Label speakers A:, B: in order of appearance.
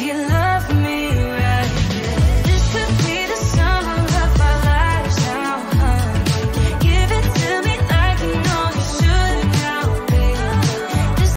A: you love